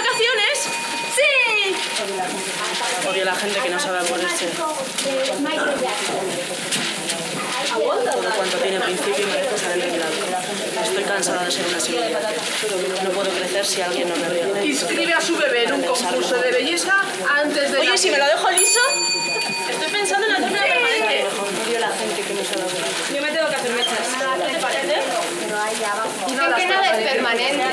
vacaciones? ¡Sí! Odio a la gente que no sabe ponerse. Todo cuanto tiene principio merece ser eliminado. Estoy cansada de ser una semilla. No puedo crecer si alguien no me ve. Inscribe a su bebé en un concurso de belleza antes de Oye, si me lo dejo liso, estoy pensando en hacerme una permanente. Odio a la gente que no sabe poner. Yo me tengo que hacer mechas. ¿Te parece? Dicen que nada es permanente.